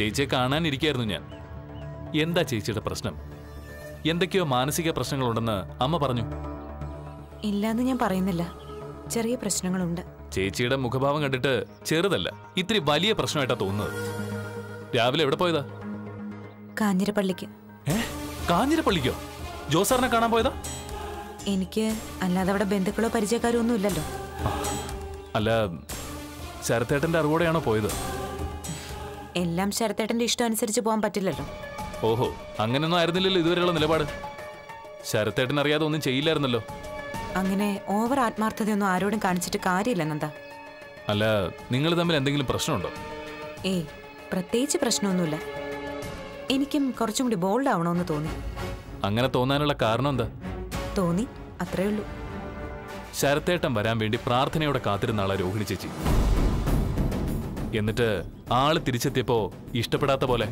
ചേച്ചിയെ കാണാനിരിക്കായിരുന്നു ഞാൻ. എന്താ ചേച്ചിയുടെ പ്രശ്നം? എന്തൊക്കെയോ മാനസിക പ്രശ്നങ്ങളുണ്ടെന്ന് അമ്മ പറഞ്ഞു. ഇല്ലാന്ന് ഞാൻ പറയുന്നില്ല. ചെറിയ പ്രശ്നങ്ങളുണ്ട്. ചേച്ചിയുടെ മുഖഭാവം കണ്ടിട്ട് ചെറുതല്ല ഇത്തിരി വലിയ പ്രശ്നമായിട്ടാ തോന്നുന്നത്. രാവിലെ എവിടെ പോയതാ? കാഞ്ഞിരപ്പള്ളിക്ക്. കാഞ്ഞിരപ്പള്ളിക്കോ? ജോസാറിനെ കാണാൻ പോയതാ? എനിക്ക് അല്ലാതെ അവിടെ ബന്ധുക്കളോ പരിചയക്കാരോ ഒന്നും ഇല്ലല്ലോ. അല്ല ശരത്തേട്ടന്റെ അറിവോടെയാണോ പോയത്? എല്ലാം ശരത്തേട്ടന്റെ ഇഷ്ടം അനുസരിച്ച് പോകാൻ പറ്റില്ലല്ലോ. ഓഹോ അങ്ങനെയൊന്നും ആയിരുന്നില്ലല്ലോ ഇതുവരെയുള്ള നിലപാട്. ശരത്തേട്ടൻ അറിയാതെ ഒന്നും ചെയ്യില്ലായിരുന്നല്ലോ. അങ്ങനെ ഓവർ ആത്മാർത്ഥതയൊന്നും ആരോടും കാണിച്ചിട്ട് കാര്യമില്ല നന്ദ. അല്ല നിങ്ങൾ തമ്മിൽ എന്തെങ്കിലും പ്രശ്നമുണ്ടോ? ഏയ് പ്രത്യേകിച്ച് പ്രശ്നമൊന്നുമില്ല. എനിക്കും കുറച്ചും കൂടി ബോൾഡ് ആവണമെന്ന് തോന്നി. അങ്ങനെ തോന്നാനുള്ള കാരണം എന്താ? തോന്നി അത്രേ ഉള്ളൂ. ശരത്തേട്ടൻ വരാൻ വേണ്ടി പ്രാർത്ഥനയോടെ കാത്തിരുന്ന ആളാ രോഹിണി ചേച്ചി. എന്നിട്ട് ആൾ തിരിച്ചെത്തിയപ്പോ ഇഷ്ടപ്പെടാത്ത പോലെ.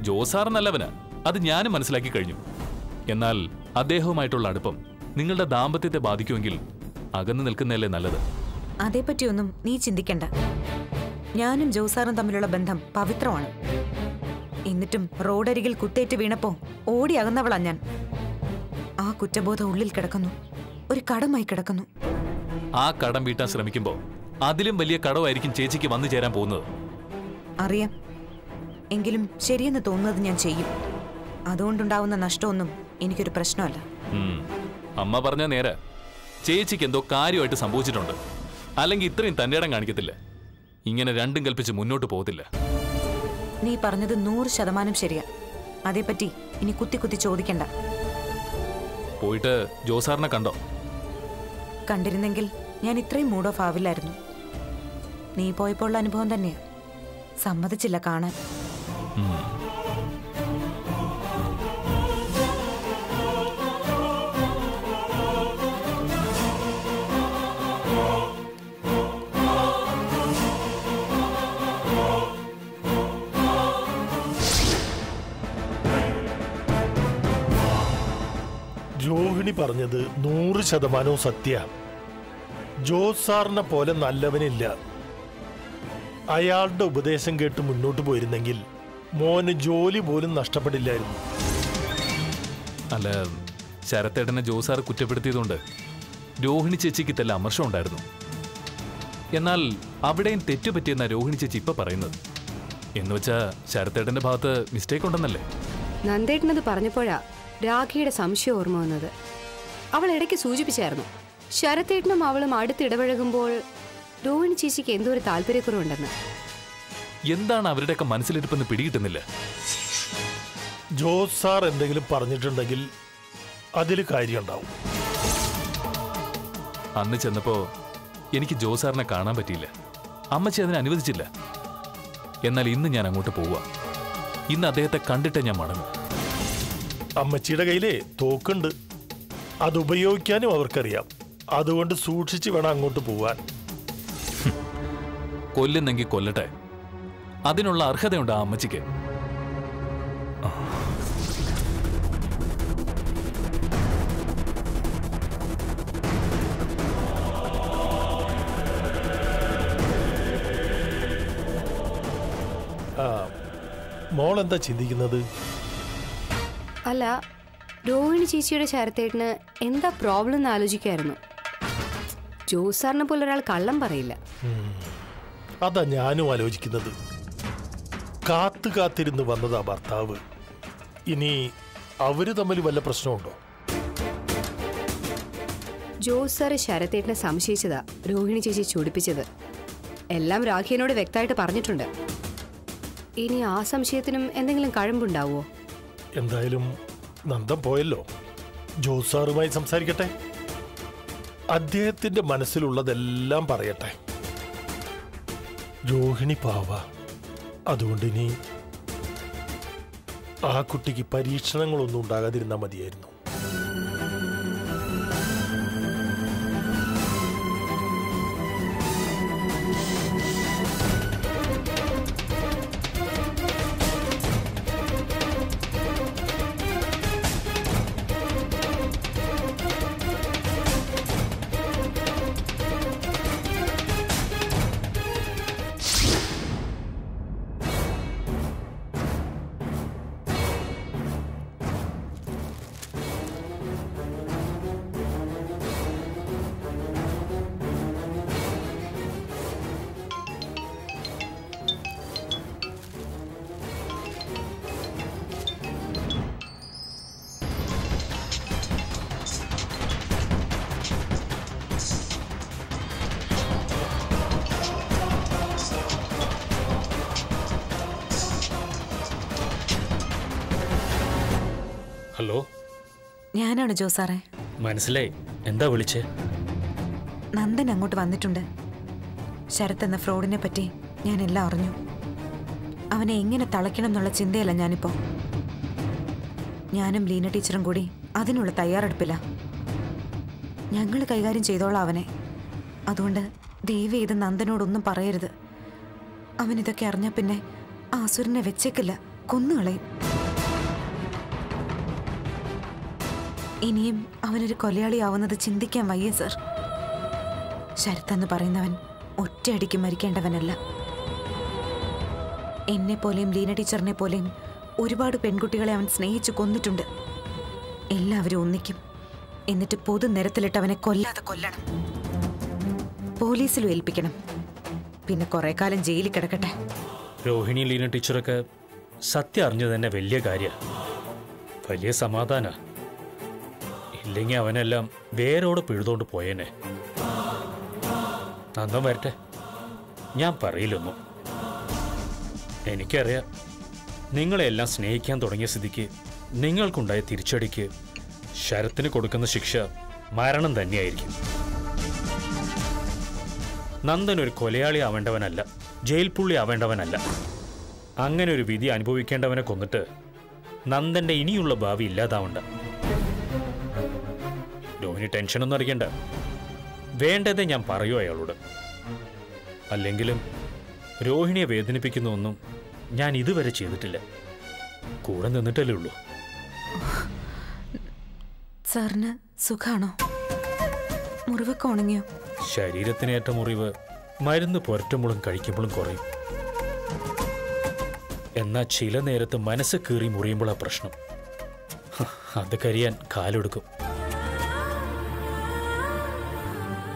ജോസാർ നല്ലവന് അത് ഞാനും മനസ്സിലാക്കി കഴിഞ്ഞു. എന്നാൽ അദ്ദേഹവുമായിട്ടുള്ള അടുപ്പം നിങ്ങളുടെ ദാമ്പത്യത്തെ ബാധിക്കുമെങ്കിൽ അകന്നു നിൽക്കുന്നതല്ലേ നല്ലത്? അതേപ്പറ്റിയൊന്നും നീ ചിന്തിക്കണ്ട. ഞാനും ജോസാറും തമ്മിലുള്ള ബന്ധം പവിത്രമാണ്. എന്നിട്ടും റോഡരികിൽ കുത്തേറ്റ് വീണപ്പോ ഓടി അകന്നവളാ ഞാൻ. ആ കുറ്റബോധം ഉള്ളിൽ കിടക്കുന്നു. ഒരു കടമായി കിടക്കുന്നു. ആ കടം വീട്ടാൻ ശ്രമിക്കുമ്പോ അതിലും വലിയ കടവായിരിക്കും ചേച്ചിക്ക് വന്നു ചേരാൻ പോകുന്നത്. അറിയാം. എങ്കിലും ശരിയെന്ന് തോന്നുന്നത് ഞാൻ ചെയ്യും. അതുകൊണ്ടുണ്ടാവുന്ന നഷ്ടമൊന്നും എനിക്കൊരു പ്രശ്നമല്ല. അമ്മ പറഞ്ഞ നേരെ. ചേച്ചിക്ക് എന്തോ കാര്യമായിട്ട് സംഭവിച്ചിട്ടുണ്ട്. അല്ലെങ്കിൽ ഇത്രയും തന്റെ ഇടം കാണിക്കത്തില്ല. ഇങ്ങനെ രണ്ടും കൽപ്പിച്ച് മുന്നോട്ട് പോകത്തില്ല. നീ പറഞ്ഞത് നൂറ് ശതമാനം ശരിയാ. അതേപ്പറ്റി ഇനി കുത്തി കുത്തി ചോദിക്കണ്ട. പോയിട്ട് ജോസാറിനെ കണ്ടോ? കണ്ടിരുന്നെങ്കിൽ ഞാൻ ഇത്രയും മൂഡ് ഓഫ് ആവില്ലായിരുന്നു. നീ പോയപ്പോൾ ഉള്ള അനുഭവം തന്നെയാ. സമ്മതിച്ചില്ല കാണാൻ. രോഹിണി പറഞ്ഞത് നൂറ് ശതമാനവും സത്യ ജോസ് സാറിനെ പോലെ നല്ലവനില്ല. അയാളുടെ ഉപദേശം കേട്ട് മുന്നോട്ട് പോയിരുന്നെങ്കിൽ മോന് ജോലി പോലും നഷ്ടപ്പെടില്ലായിരുന്നു. അല്ല ശരത്തേട്ടനെ ജോസാർ കുറ്റപ്പെടുത്തിയതുകൊണ്ട് രോഹിണി ചേച്ചിക്ക് തല്ല അമർഷം ഉണ്ടായിരുന്നു. എന്നാൽ അവിടെയും തെറ്റുപറ്റിയെന്ന രോഹിണി ചേച്ചി ഇപ്പൊ പറയുന്നത്. എന്നുവെച്ചാ ശരത്തേട്ടന്റെ ഭാഗത്ത് മിസ്റ്റേക്ക് ഉണ്ടെന്നല്ലേ? നന്ദേട്ടനത് പറഞ്ഞപ്പോഴാ രാഖിയുടെ സംശയം ഓർമ്മ വന്നത്. അവൾ ഇടയ്ക്ക് സൂചിപ്പിച്ചായിരുന്നു ശരത്തേട്ടനും അവളും അടുത്തിടപഴകുമ്പോൾ രോഹിണി ചേച്ചിക്ക് എന്തോ ഒരു താല്പര്യക്കുറവുണ്ടെന്ന്? എന്താണ് അവരുടെയൊക്കെ മനസ്സിലിരിപ്പെന്ന് പിടികിട്ടുന്നില്ല? ജോസ് സാർ എന്തെങ്കിലും പറഞ്ഞിട്ടുണ്ടെങ്കിൽ അതിൽ കാര്യമുണ്ടാവും. അന്ന് ചെന്നപ്പോ എനിക്ക് ജോസ് സാറിനെ കാണാൻ പറ്റിയില്ല. അമ്മച്ചി അതിനെ അനുവദിച്ചില്ല. എന്നാൽ ഇന്ന് ഞാൻ അങ്ങോട്ട് പോവുക ഇന്ന് അദ്ദേഹത്തെ കണ്ടിട്ടേ ഞാൻ മടങ്ങും. അമ്മച്ചിയുടെ കയ്യിലേ തോക്കുണ്ട്. അത് ഉപയോഗിക്കാനും അവർക്കറിയാം. അതുകൊണ്ട് സൂക്ഷിച്ചു വേണം അങ്ങോട്ട് പോവാൻ. കൊല്ലുന്നെങ്കിൽ കൊല്ലട്ടെ. അതിനുള്ള അർഹതയുണ്ട് ആ അമ്മച്ചിക്ക്. ആ മോൾ എന്താ ചിന്തിക്കുന്നത്? അല്ല രോഹിണി ചേച്ചിയുടെ ശരത്തേട്ടിന് എന്താ പ്രോബ്ലം എന്ന് ആലോചിക്കായിരുന്നു. ജോസാറിനെ പോലെ ഒരാൾ കള്ളം പറയില്ല. അതാ ഞാനും ആലോചിക്കുന്നത്. കാത്തു കാത്തിരുന്ന് വന്നതാ ഭർത്താവ്. ഇനി അവർ തമ്മിൽ വല്ല പ്രശ്നമുണ്ടോ? ജോസാറ് ശരത്തേട്ടനെ സംശയിച്ചതാ രോഹിണി ചേച്ചി ചൂടിപ്പിച്ചത്. എല്ലാം രാഖിയനോട് വ്യക്തമായിട്ട് പറഞ്ഞിട്ടുണ്ട്. ഇനി ആ സംശയത്തിനും എന്തെങ്കിലും കഴമ്പുണ്ടാവോ? എന്തായാലും നന്ദം പോയല്ലോ. ജോസാറുമായി സംസാരിക്കട്ടെ. അദ്ദേഹത്തിന്റെ മനസ്സിലുള്ളതെല്ലാം പറയട്ടെ. രോഹിണി പാവ അതുകൊണ്ട് ഇനി ആ കുട്ടിക്ക് പരീക്ഷണങ്ങളൊന്നും ഉണ്ടാകാതിരുന്നാൽ മതിയായിരുന്നു. ഞാനാണ് ജോ സാറേ. മനസ്സിലായി. എന്താ വിളിച്ചേ? നന്ദൻ അങ്ങോട്ട് വന്നിട്ടുണ്ട്. ശരത് എന്ന ഫ്രോഡിനെ പറ്റി ഞാൻ എല്ലാം അറിഞ്ഞു. അവനെ എങ്ങനെ തളയ്ക്കണം എന്നുള്ള ചിന്തയല്ല ഞാനിപ്പോ. ഞാനും ലീന ടീച്ചറും കൂടി അതിനുള്ള തയ്യാറെടുപ്പില്ല ഞങ്ങൾ കൈകാര്യം ചെയ്തോളാം അവനെ. അതുകൊണ്ട് ദേവി ഇത് നന്ദനോടൊന്നും പറയരുത്. അവനിതൊക്കെ അറിഞ്ഞ പിന്നെ ആസുരനെ വെച്ചേക്കില്ല. കൊന്നുകളയും. ഇനിയും അവനൊരു കൊലയാളിയാവുന്നത് ചിന്തിക്കാൻ വയ്യ സർ. ശരത് എന്ന് പറയുന്നവൻ ഒറ്റയടിക്ക് മരിക്കേണ്ടവനല്ല. എന്നെ പോലെയും ലീന ടീച്ചറിനെ പോലെയും ഒരുപാട് പെൺകുട്ടികളെ അവൻ സ്നേഹിച്ചു കൊന്നിട്ടുണ്ട്. എല്ലാവരും ഒന്നിക്കും. എന്നിട്ട് പൊതു നിരത്തിലിട്ട് അവനെ കൊല്ലാതെ കൊല്ലണം. പോലീസിലും ഏൽപ്പിക്കണം. പിന്നെ കുറെ കാലം ജയിലിൽ കിടക്കട്ടെ. രോഹിണി ലീന ടീച്ചറൊക്കെ സത്യം അറിഞ്ഞത് തന്നെ വലിയ കാര്യ. വലിയ സമാധാന. ഇല്ലെങ്കിൽ അവനെല്ലാം വേരോടെ പിഴുതോണ്ട് പോയേനെ. നന്ദം വരട്ടെ. ഞാൻ പറയില്ലൊന്നും. എനിക്കറിയാം നിങ്ങളെല്ലാം സ്നേഹിക്കാൻ തുടങ്ങിയ സ്ഥിതിക്ക് നിങ്ങൾക്കുണ്ടായ തിരിച്ചടിക്ക് ശരത്തിന് കൊടുക്കുന്ന ശിക്ഷ മരണം തന്നെയായിരിക്കും. നന്ദൻ ഒരു കൊലയാളി ആവേണ്ടവനല്ല ജയിൽ പുള്ളി ആവേണ്ടവനല്ല. അങ്ങനെ ഒരു വിധി അനുഭവിക്കേണ്ടവനെ കൊന്നിട്ട് നന്ദന്റെ ഇനിയുള്ള ഭാവി ഇല്ലാതാവണ്ട. രോഹിണി ടെൻഷനൊന്നും അറിയണ്ട വേണ്ടത് ഞാൻ പറയൂ അയാളോട്. അല്ലെങ്കിലും രോഹിണിയെ വേദനിപ്പിക്കുന്ന ഒന്നും ഞാൻ ഇതുവരെ ചെയ്തിട്ടില്ല. കൂടെ നിന്നിട്ടല്ലേ ഉള്ളൂ. സാറിന് സുഖാണോ? മുറിവൊക്കെ ഉണങ്ങിയോ? ശരീരത്തിനേറ്റ മുറിവ് മരുന്ന് പുരട്ടുമ്പോഴും കഴിക്കുമ്പോഴും കുറയും. എന്നാൽ ചില നേരത്ത് മനസ്സ് കീറി മുറിയുമ്പോഴാ പ്രശ്നം. അത് കരിയാൻ കാലെടുക്കും.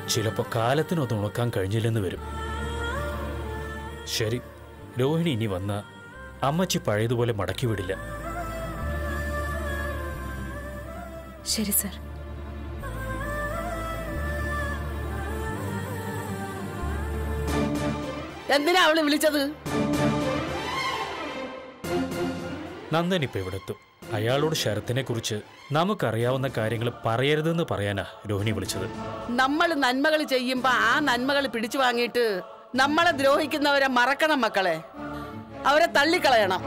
ചിലപ്പോൾ കാലത്തിനൊന്ന് ഉണക്കാൻ കഴിഞ്ഞില്ലെന്ന് വരും. ശരി രോഹിണി ഇനി വന്ന അമ്മച്ചി പഴയതുപോലെ മടക്കി വിടില്ല. ശരി സർ. എന്തിനാ അവളെ വിളിച്ചത്? നന്ദൻ ഇപ്പൊ ഇവിടെ എത്തും അയാളോട് ശരത്തിനെ കുറിച്ച് നമുക്കറിയാവുന്ന കാര്യങ്ങൾ പറയരുതെന്ന് പറയാനാ രോഹിണി വിളിച്ചത്. നമ്മൾ നന്മകൾ ചെയ്യുമ്പോ ആ നന്മകൾ പിടിച്ചു വാങ്ങിയിട്ട് നമ്മളെ ദ്രോഹിക്കുന്നവരെ മറക്കണം മക്കളെ. അവരെ തള്ളിക്കളയണം.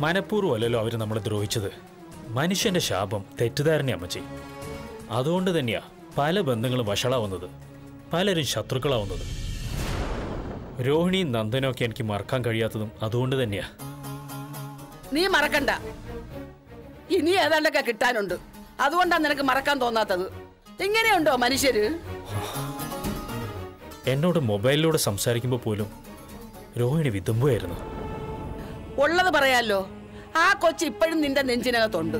മനഃപൂർവം അല്ലല്ലോ അവർ നമ്മളെ ദ്രോഹിച്ചത്. മനുഷ്യന്റെ ശാപം തെറ്റിദ്ധാരണ അമ്മച്ചി. അതുകൊണ്ട് തന്നെയാ പല ബന്ധങ്ങളും വഷളാവുന്നത്. പലരും ശത്രുക്കളാവുന്നത്. രോഹിണിയും നന്ദനും ഒക്കെ എനിക്ക് മറക്കാൻ കഴിയാത്തതും അതുകൊണ്ട് തന്നെയാ. നീ മറക്കണ്ട. ഇനി ഏതാണ്ടൊക്കെ കിട്ടാനുണ്ട്. അതുകൊണ്ടാണ് നിനക്ക് മറക്കാൻ തോന്നാത്തത്. ഇങ്ങനെയുണ്ടോ മനുഷ്യര്? എന്നോട് മൊബൈലിലൂടെ സംസാരിക്കുമ്പോൾ പോലും രോഹിണി വിതുമ്പുമായിരുന്നു ഉള്ളത് പറയാലോ. ആ കൊച്ച് ഇപ്പോഴും നിന്റെ നെഞ്ചിനകത്തുണ്ട്.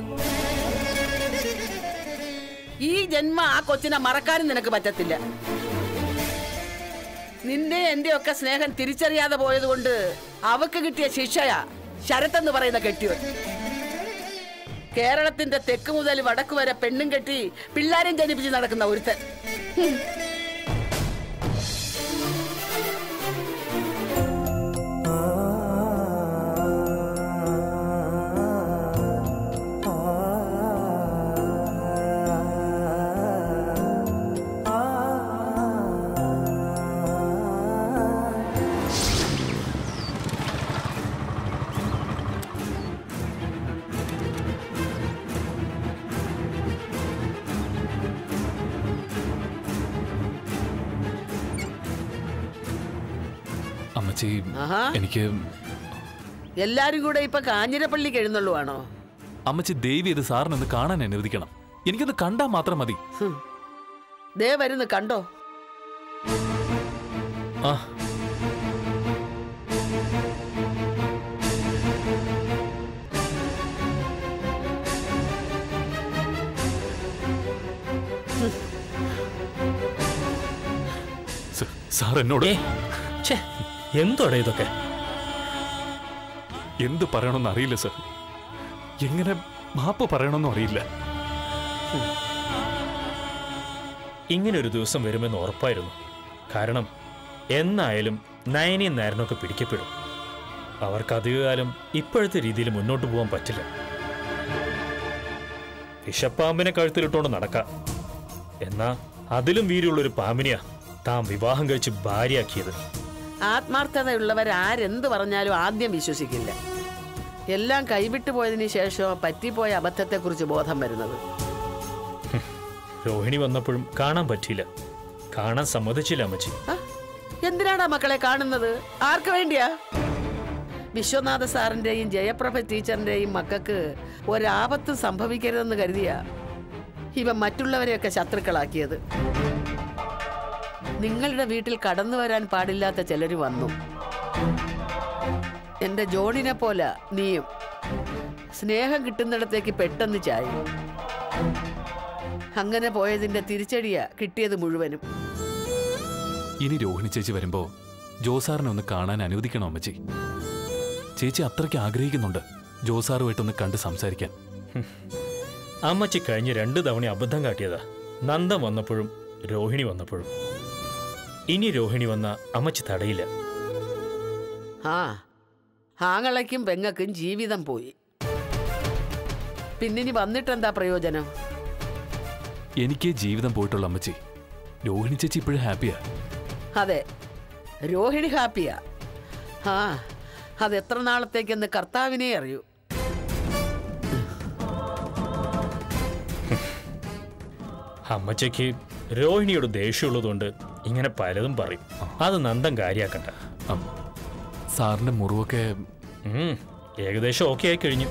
ഈ ജന്മ ആ കൊച്ചിനെ മറക്കാനും നിനക്ക് പറ്റത്തില്ല. നിന്റെ എന്റെ ഒക്കെ സ്നേഹം തിരിച്ചറിയാതെ പോയതുകൊണ്ട് അവക്ക് കിട്ടിയ ശിക്ഷയാ ശരത് എന്ന് പറയുന്ന കെട്ടിയോ കേരളത്തിന്റെ തെക്ക് മുതൽ വടക്ക് വരെ പെണ്ണും കെട്ടി പിള്ളാരും ജനിപ്പിച്ച് നടക്കുന്ന ഒരുത്തൻ. എനിക്ക് എല്ലാരും കൂടെ ഇപ്പൊ കാഞ്ഞിരപ്പള്ളിക്ക് എഴുന്നള്ളുവാണോ അമ്മച്ചി ദേവി ഇത് സാറിനൊന്ന് കാണാൻ അനുവദിക്കണം എനിക്കൊന്ന് കണ്ടാ മാത്രം മതി. ദേ വരുന്നു കണ്ടോ? ആ. സാർ എന്നോട് എന്തോടെ ഇതൊക്കെ? എന്ത് പറയണമെന്ന് അറിയില്ല സർ. എങ്ങനെ മാപ്പ് പറയണമെന്നും അറിയില്ല. ഇങ്ങനെ ഒരു ദിവസം വരുമെന്ന് ഉറപ്പായിരുന്നു. കാരണം എന്നായാലും നയനയും നയനൊക്കെ പിടിക്കപ്പെടും. അവർക്ക് അധികകാലം ഇപ്പോഴത്തെ രീതിയിൽ മുന്നോട്ട് പോകാൻ പറ്റില്ല. വിഷപ്പാമ്പിനെ കഴുത്തിലിട്ടുകൊണ്ട് നടക്കാം. എന്നാ അതിലും വീരുള്ളൊരു പാമ്പിനെയാ താൻ വിവാഹം കഴിച്ച് ഭാര്യയാക്കിയത്. ആത്മാർത്ഥതയുള്ളവർ ആരെന്ത് പറഞ്ഞാലും ആദ്യം വിശ്വസിക്കില്ല. എല്ലാം കൈവിട്ടു പോയതിനു ശേഷം പറ്റിപ്പോയ അബദ്ധത്തെക്കുറിച്ച് ബോധം വരുന്നത്. രോഹിണി വന്നപ്പോഴും കാണാൻ പറ്റിയില്ല. കാണാൻ സമ്മതിച്ചില്ല അമ്മച്ചി. എന്തിനാടാ മക്കളെ കാണുന്നത്? ആർക്ക് വേണ്ടിയാ? വിശ്വനാഥ സാറിന്റെയും ജയപ്രഭ ടീച്ചറിന്റെയും മക്കൾക്ക് ഒരാപത്തും സംഭവിക്കരുതെന്ന് കരുതിയ ഇവ മറ്റുള്ളവരെയൊക്കെ ശത്രുക്കളാക്കിയത്. നിങ്ങളുടെ വീട്ടിൽ കടന്നു വരാൻ പാടില്ലാത്ത ചിലർ വന്നു. എന്റെ ജോണിനെ പോലെ നീയും സ്നേഹം കിട്ടുന്നിടത്തേക്ക് പെട്ടെന്ന് ചായും. അങ്ങനെ പോയതിന്റെ തിരിച്ചടിയാ കിട്ടിയത് മുഴുവനും. ഇനി രോഹിണി ചേച്ചി വരുമ്പോ ജോസാറിനെ ഒന്ന് കാണാൻ അനുവദിക്കണം അമ്മച്ചി? ചേച്ചി അത്രയ്ക്ക് ആഗ്രഹിക്കുന്നുണ്ട് ജോസാറുമായിട്ടൊന്ന് കണ്ട് സംസാരിക്കാൻ. അമ്മച്ചി കഴിഞ്ഞ് രണ്ട് തവണ അബദ്ധം കാട്ടിയതാ. നന്ദം വന്നപ്പോഴും രോഹിണി വന്നപ്പോഴും. ഇനി രോഹിണി വന്ന അമ്മച്ചി തടയില്ല ആ ആങ്ങളയ്ക്കും പെങ്ങക്കും ജീവിതം പോയി. പിന്നിനി വന്നിട്ടെന്താ പ്രയോജനം? എനിക്ക് ജീവിതം പോയിട്ടുള്ള അമ്മച്ചി. രോഹിണി ചേച്ചി ഇപ്പോഴും ഹാപ്പിയാ. അതെ രോഹിണി ഹാപ്പിയാ. ആ അത് എത്ര നാളത്തേക്കെന്ന് കർത്താവിനെ അറിയൂ. അമ്മച്ചയ്ക്ക് രോഹിണിയോട് ദേഷ്യമുള്ളതുകൊണ്ട് ഇങ്ങനെ പലതും പറയും. അത് നന്ദൻ കാര്യാക്കണ്ട സാറിന്റെ മുറിവൊക്കെ ഏകദേശം ഓക്കെ ആയി കഴിഞ്ഞു.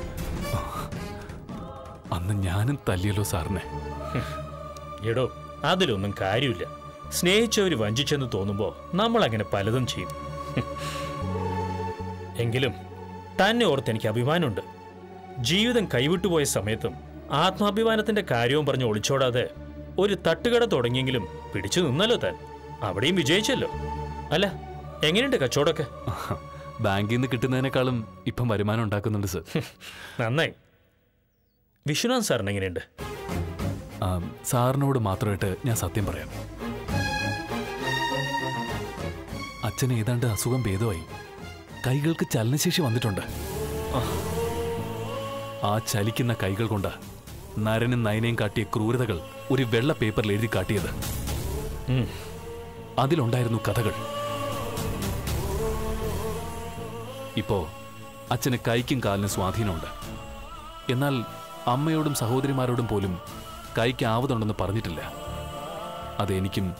അന്ന് ഞാനും തല്ലിയല്ലോ സാറിനെ. എടോ അതിലൊന്നും കാര്യമില്ല. സ്നേഹിച്ചവര് വഞ്ചിച്ചെന്ന് തോന്നുമ്പോ നമ്മൾ അങ്ങനെ പലതും ചെയ്യും. എങ്കിലും തന്നെ ഓർത്ത് എനിക്ക് അഭിമാനമുണ്ട്. ജീവിതം കൈവിട്ടുപോയ സമയത്തും ആത്മാഭിമാനത്തിന്റെ കാര്യവും പറഞ്ഞ് ഒളിച്ചോടാതെ ഒരു തട്ടുകട തുടങ്ങിയെങ്കിലും പിടിച്ചു നിന്നല്ലോ താൻ. അവിടെയും വിജയിച്ചല്ലോ. അല്ല എങ്ങനെയുണ്ട് കച്ചവടമൊക്കെ? ബാങ്കിൽ നിന്ന് കിട്ടുന്നതിനേക്കാളും ഇപ്പം വരുമാനം ഉണ്ടാക്കുന്നുണ്ട് സർ. നന്നായി. വിശ്വനാഥ് സാറിന് എങ്ങനെയുണ്ട്? സാറിനോട് മാത്രമായിട്ട് ഞാൻ സത്യം പറയാം. അച്ഛന് ഏതാണ്ട് അസുഖം ഭേദമായി. കൈകൾക്ക് ചലനശേഷി വന്നിട്ടുണ്ട്. ആ. ആ ചലിക്കുന്ന കൈകൾ കൊണ്ട് നരനും നയനയും കാട്ടിയ ക്രൂരതകൾ ഒരു വെള്ള പേപ്പറിൽ എഴുതി കാട്ടിയത്. അതിലുണ്ടായിരുന്നു കഥകൾ. ഇപ്പോ അച്ഛന് കൈക്കും കാലിനും സ്വാധീനമുണ്ട്. എന്നാൽ അമ്മയോടും സഹോദരിമാരോടും പോലും കൈക്ക് ആവതുണ്ടെന്ന് പറഞ്ഞിട്ടില്ല. അതെനിക്കും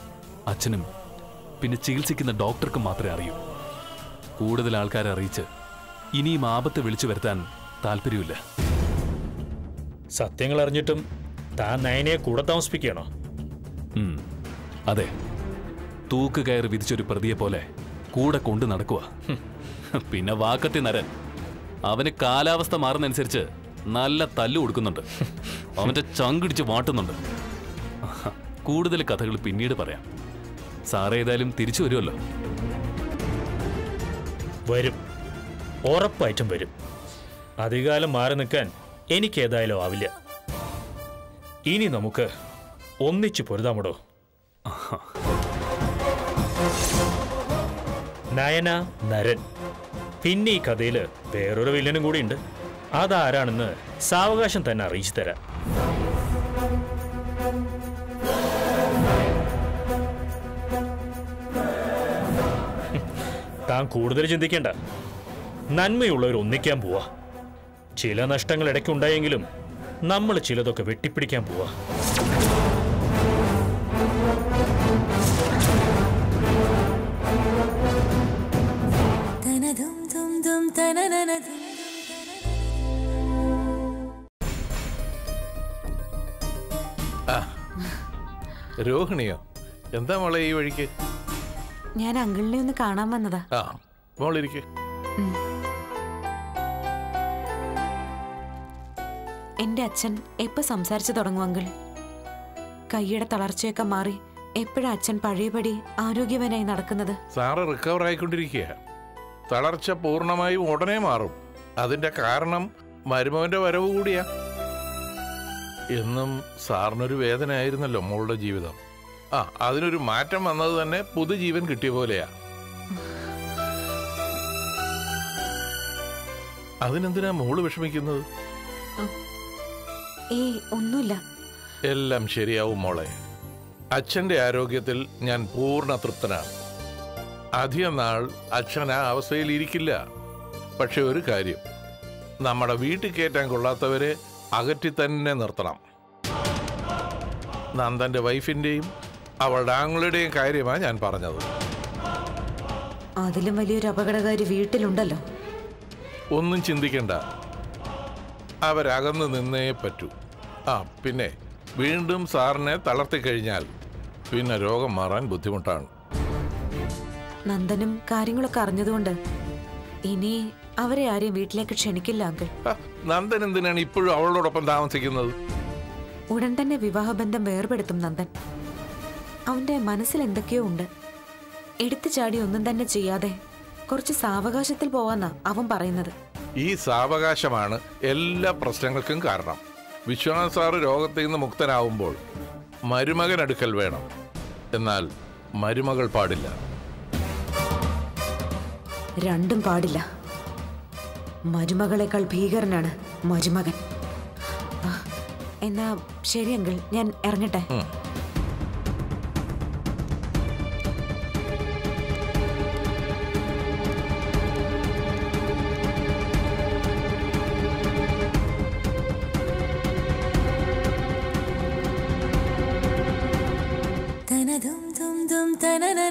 അച്ഛനും പിന്നെ ചികിത്സിക്കുന്ന ഡോക്ടർക്കും മാത്രമേ അറിയൂ. കൂടുതൽ ആൾക്കാരെ അറിയിച്ച് ഇനിയും ആപത്ത് വിളിച്ചു വരുത്താൻ താല്പര്യമില്ല. സത്യങ്ങൾ അറിഞ്ഞിട്ടും താൻ നയനയെ കൂടെ താമസിപ്പിക്കുകയാണോ? അതെ. തൂക്ക് കയറി വിധിച്ചൊരു പ്രതിയെ പോലെ കൂടെ കൊണ്ടു നടക്കുക പിന്നെ വാക്കത്തി നരൻ. അവന് കാലാവസ്ഥ മാറുന്നതനുസരിച്ച് നല്ല തല്ലു കൊടുക്കുന്നുണ്ട്. അവന്റെ ചങ്കിടിച്ച് വാട്ടുന്നുണ്ട്. കൂടുതൽ കഥകൾ പിന്നീട് പറയാം. സാറ് ഏതായാലും തിരിച്ചു വരുമല്ലോ. വരും. ഉറപ്പായിട്ടും വരും. അധികാലം മാറി നിൽക്കാൻ എനിക്ക് ഏതായാലും ആവില്ല. ഇനി നമുക്ക് ഒന്നിച്ചു പൊരുതാമടോ? നയന നരൻ. പിന്നെ ഈ കഥയിൽ വേറൊരു വില്ലനും കൂടി ഉണ്ട് അതാരാണെന്ന് സാവകാശം തന്നെ അറിയിച്ചു തരാം. താൻ കൂടുതൽ ചിന്തിക്കേണ്ട. നന്മയുള്ളവർ ഒന്നിക്കാൻ പോവാ. ചില നഷ്ടങ്ങൾ ഇടയ്ക്കുണ്ടായെങ്കിലും നമ്മൾ ചിലതൊക്കെ വെട്ടിപ്പിടിക്കാൻ പോവാ. രോഹിണിയോ? എന്താ മോളെ ഈ വഴിക്ക്? ഞാൻ അങ്കിളിനെ ഒന്ന് കാണാൻ വന്നതാ. ആ മോളിരിക്കെ. എന്റെ അച്ഛൻ എപ്പോ സംസാരിച്ചു തുടങ്ങും അങ്കിൾ? കൈയുടെ തളർച്ചയൊക്കെ മാറി എപ്പോഴാ അച്ഛൻ പഴയപടി ആരോഗ്യവാനായി നടക്കുന്നത്? സാറ് റിക്കവർ ആയിക്കൊണ്ടിരിക്കുക തളർച്ച പൂർണമായും ഉടനെ മാറും. അതിന്റെ കാരണം മരുമവന്റെ വരവ് കൂടിയാ. എന്നും സാറിനൊരു വേദനയായിരുന്നല്ലോ മോളുടെ ജീവിതം. ആ അതിനൊരു മാറ്റം വന്നത് തന്നെ പുതുജീവൻ കിട്ടിയ പോലെയാ. അതിനെന്തിനാ മോൾ വിഷമിക്കുന്നത്? എല്ലാം ശരിയാവും മോളെ. അച്ഛന്റെ ആരോഗ്യത്തിൽ ഞാൻ പൂർണ തൃപ്തനാണ്. അധികം നാൾ അച്ഛൻ ആ അവസ്ഥയിൽ ഇരിക്കില്ല. പക്ഷെ ഒരു കാര്യം നമ്മുടെ വീട്ടിൽ കയറ്റാൻ കൊള്ളാത്തവരെ അകറ്റി തന്നെ നിർത്തണം. നന്ദന്റെ വൈഫിന്റെയും അവളുടെ ആങ്ങളുടെയും കാര്യമാണ് ഞാൻ പറഞ്ഞത്. അതിലും വലിയൊരു അപകടകാരി വീട്ടിലുണ്ടല്ലോ. ഒന്നും ചിന്തിക്കണ്ട. അവരകന്ന് നിന്നേ പറ്റൂ. ആ പിന്നെ വീണ്ടും സാറിനെ തളർത്തി കഴിഞ്ഞാൽ പിന്നെ രോഗം മാറാൻ ബുദ്ധിമുട്ടാണ്. നന്ദനും കാര്യങ്ങളൊക്കെ അറിഞ്ഞതുകൊണ്ട് ഇനി അവരെ ആരെയും വീട്ടിലേക്ക് ക്ഷണിക്കില്ല അങ്കിൾ. നന്ദൻ എന്തിനാണ് ഇപ്പോഴും അവളോടൊപ്പം താമസിക്കുന്നത്? ഉടൻ തന്നെ വിവാഹബന്ധം വേർപെടുത്തും നന്ദൻ. അവന്റെ മനസ്സിൽ എന്തൊക്കെയോ ഉണ്ട്. എടുത്തു ചാടി ഒന്നും തന്നെ ചെയ്യാതെ കുറച്ച് സാവകാശത്തിൽ പോവാന്നാ അവൻ പറയുന്നത്. ഈ സാവകാശമാണ് എല്ലാ പ്രശ്നങ്ങൾക്കും കാരണം. വിശ്വനാഥ് സാറ് രോഗത്തിൽ നിന്ന് മുക്തനാവുമ്പോൾ മരുമകൻ അടുക്കൽ വേണം. എന്നാൽ മരുമകൾ പാടില്ല. രണ്ടും പാടില്ല. മരുമകളെക്കാൾ ഭീകരനാണ് മരുമകൻ. എന്നാ ശരി അങ്കിൾ ഞാൻ ഇറങ്ങട്ടെ. തനതും തും തും തനനനതും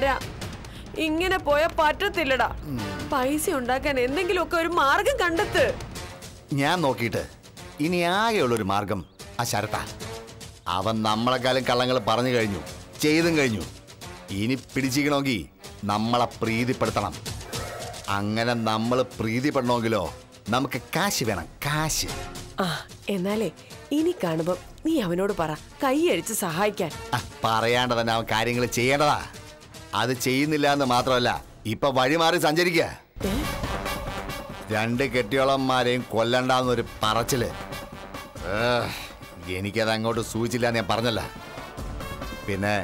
നര ഇങ്ങനെ പോയാ പറ്റത്തില്ലടാ. പൈസ ഉണ്ടാക്കാൻ എന്തെങ്കിലും ഒക്കെ ഒരു മാർഗം കണ്ടെത്ത്. ഞാൻ നോക്കിയിട്ട് ഇനി ആകെയുള്ളൊരു മാർഗം ആ ശരത്ത. അവൻ നമ്മളെക്കാളും കള്ളങ്ങൾ പറഞ്ഞു കഴിഞ്ഞു ചെയ്തും കഴിഞ്ഞു. ഇനി പിടിച്ചിരിക്കണമെങ്കിൽ നമ്മളെ പ്രീതിപ്പെടുത്തണം. അങ്ങനെ നമ്മൾ പ്രീതിപ്പെടണമെങ്കിലോ നമുക്ക് കാശ് വേണം കാശ്. ആ എന്നാലേ ഇനി കാണുമ്പോൾ നീ അവനോട് പറ കൈയടിച്ച് സഹായിക്കാൻ. ആ, പറയാണ്ട് തന്നെ അവൻ കാര്യങ്ങൾ ചെയ്യേണ്ടതാ. അത് ചെയ്യുന്നില്ല എന്ന് മാത്രമല്ല ഇപ്പൊ വഴിമാറി സഞ്ചരിക്കുക രണ്ട് കെട്ടിയോളന്മാരെയും കൊല്ലണ്ടെന്നൊരു പറച്ചിൽ. എനിക്കത് അങ്ങോട്ട് സൂചിച്ചില്ല എന്ന് ഞാൻ പറഞ്ഞല്ല. പിന്നെ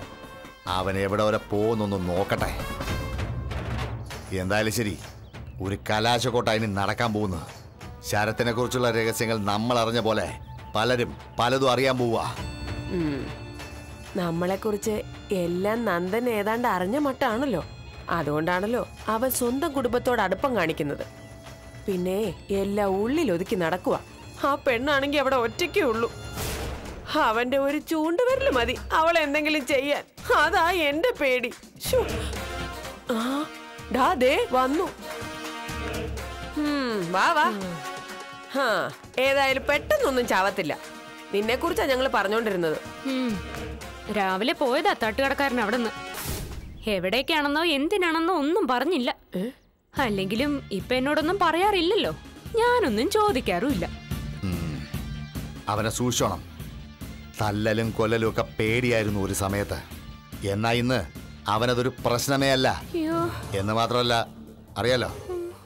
അവൻ എവിടെ വരെ പോകുന്നൊന്ന് നോക്കട്ടെ. എന്തായാലും ശരി ഒരു കലാശക്കോട്ട ഇനി നടക്കാൻ പോകുന്നു. ശരത്തിനെ കുറിച്ചുള്ള രഹസ്യങ്ങൾ നമ്മൾ അറിഞ്ഞ പോലെ പലരും പലതും അറിയാൻ പോവുക. നമ്മളെ കുറിച്ച് എല്ലാം നന്ദൻ ഏതാണ്ട് അറിഞ്ഞ മട്ടാണല്ലോ. അതുകൊണ്ടാണല്ലോ അവൻ സ്വന്തം കുടുംബത്തോട് അടുപ്പം കാണിക്കുന്നത്. പിന്നെ എല്ലാം ഉള്ളിൽ ഒതുക്കി നടക്കുക ആ പെണ്ണാണെങ്കിൽ അവിടെ ഒറ്റയ്ക്കേ ഉള്ളൂ. അവന്റെ ഒരു ചൂണ്ടുവരൽ മതി അവൾ എന്തെങ്കിലും ചെയ്യാൻ. അതാ എന്റെ പേടി. ദേ വന്നു. വാ വാ. ഏതായാലും പെട്ടെന്നൊന്നും ചാവത്തില്ല. നിന്നെ കുറിച്ചാ ഞങ്ങൾ പറഞ്ഞോണ്ടിരുന്നത്. രാവിലെ പോയതാ തട്ടുകടക്കാരൻ അവിടെ നിന്ന് എവിടേക്കാണെന്നോ എന്തിനാണെന്നോ ഒന്നും പറഞ്ഞില്ല. അല്ലെങ്കിലും ഇപ്പൊ എന്നോടൊന്നും പറയാറില്ലല്ലോ. ഞാനൊന്നും ചോദിക്കാറുമില്ല. അവനെ സൂക്ഷിച്ചോണം. തല്ലലും കൊല്ലലും ഒക്കെ പേടിയായിരുന്നു ഒരു സമയത്ത്. എന്നാ ഇന്ന് അവനതൊരു പ്രശ്നമേ അല്ല. അയ്യോ. എന്ന് മാത്രമല്ല അറിയാലോ?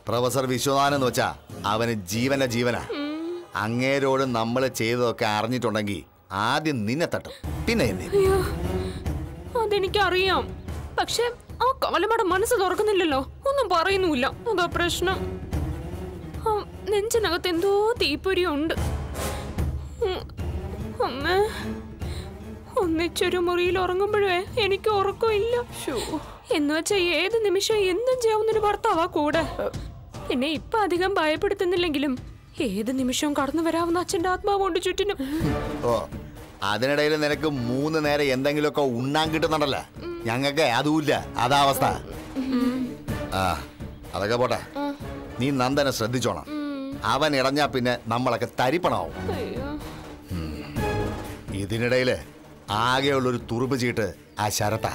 പ്രൊഫസർ വിശ്വനാഥൻ എന്ന് വെച്ചാ അവന് ജീവന. ജീവന അങ്ങേരോട് നമ്മൾ ചെയ്തതൊക്കെ അറിഞ്ഞിട്ടുണ്ടെങ്കിൽ ആദ്യം നിന്നെ തട്ടും. പിന്നെ എന്നെ. അയ്യോ അതെനിക്കറിയാം. പക്ഷെ ആ കാലമട മനസ്സ് തുറക്കുന്നില്ലല്ലോ. ഒന്നും പറയുന്നുമില്ല. അതാ പ്രശ്നം. നെഞ്ചിനകത്ത് എന്തോ തീപ്പൊരി ഉണ്ട്. അമ്മേ ഒന്നിച്ചൊരു മുറിയിൽ ഉറങ്ങുമ്പോഴേ എനിക്ക് ഉറക്കമില്ല. എന്ന് വെച്ചാ ഏത് നിമിഷം എന്തും ചെയ്യാവുന്നൊരു ഭർത്താവാ കൂടെ. എന്നെ ഇപ്പൊ അധികം ഭയപ്പെടുത്തുന്നില്ലെങ്കിലും ഏത് നിമിഷവും കടന്നു വരാവുന്ന അച്ഛന്റെ ആത്മാവുണ്ട് ചുറ്റിനും. ഓ അതിനിടയിൽ നിനക്ക് മൂന്ന് നേരം എന്തെങ്കിലുമൊക്കെ ഉണ്ണാൻ കിട്ടുന്നുണ്ടല്ലോ. ഞങ്ങൾക്ക് അതുമില്ല. അതാ അവസ്ഥ. ആ അതൊക്കെ പോട്ടെ. നീ നന്ദനെ ശ്രദ്ധിച്ചോണം. അവൻ ഇറഞ്ഞാ പിന്നെ നമ്മളൊക്കെ തരിപ്പണാവും ഇതിനിടയിൽ ആകെയുള്ളൊരു തുറുപ്പ് ചീട്ട് ആ ശരത്ത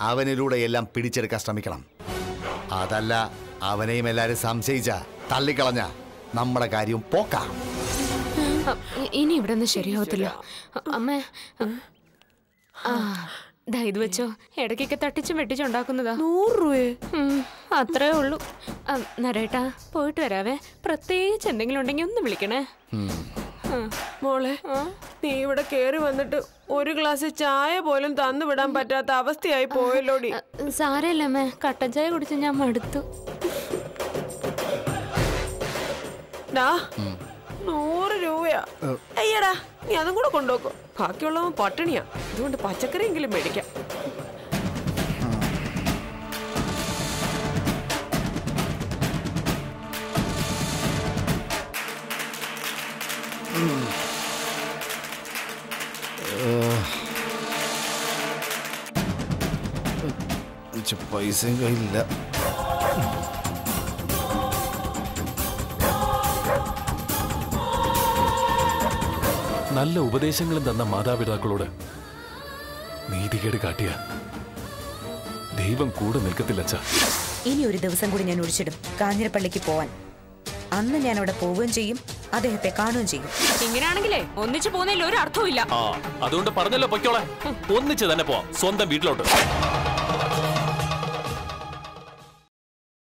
അവനിലൂടെ എല്ലാം പിടിച്ചെടുക്കാൻ ശ്രമിക്കണം. അതല്ല അവനെയും എല്ലാരും സംശയിച്ച തള്ളിക്കളഞ്ഞ. നമ്മുടെ കാര്യം പോക്കാം. ഇനി ഇവിടെ നിന്ന് ശരിയാവത്തില്ല. അമ്മേ ദാ ഇത് വെച്ചോ. ഇടയ്ക്കൊക്കെ തട്ടിച്ചും വെട്ടിച്ചുണ്ടാക്കുന്നതാ നൂറ് രൂപയെ അത്രേ ഉള്ളൂ. നരേട്ടാ പോയിട്ട് വരാവേ. പ്രത്യേകിച്ച് എന്തെങ്കിലും ഉണ്ടെങ്കിൽ ഒന്ന് വിളിക്കണേ. മോളെ നീ ഇവിടെ കേറി വന്നിട്ട് ഒരു ഗ്ലാസ് ചായ പോലും തന്നു വിടാൻ പറ്റാത്ത അവസ്ഥയായി പോയല്ലോടി. സാരല്ലേ കട്ടൻ ചായ കുടിച്ച് ഞാൻ മടുത്തു. നൂറ് രൂപയാ അയ്യടാ നീ അതും കൂടെ കൊണ്ടുപോക്കോ ബാക്കിയുള്ളവൻ പട്ടിണിയാ അതുകൊണ്ട് പച്ചക്കറിയെങ്കിലും മേടിക്കാം പൈസയും കയ്യിലില്ല നല്ല ഉപദേശങ്ങളും തന്ന മാതാപിതാക്കളോട് നീതികേട് കാട്ടിയ ദൈവം കൂടെ നിൽക്കത്തില്ല ഇനി ഒരു ദിവസം കൂടി ഞാൻ ഒഴിച്ചിടും. കാഞ്ഞിരപ്പള്ളിക്ക് പോവാൻ. അന്ന് ഞാൻ അവിടെ പോവുകയും ചെയ്യും. അദ്ദേഹത്തെ കാണുകയും ചെയ്യും. ഇങ്ങനെയാണെങ്കിലേ ഒന്നിച്ചു പോകുന്നതിൽ ഒരു അർത്ഥവും ഇല്ല അതുകൊണ്ട് പറഞ്ഞല്ലോ പൊയ്ക്കോളെ ഒന്നിച്ച് തന്നെ പോവാം. സ്വന്തം വീട്ടിലോട്ട്.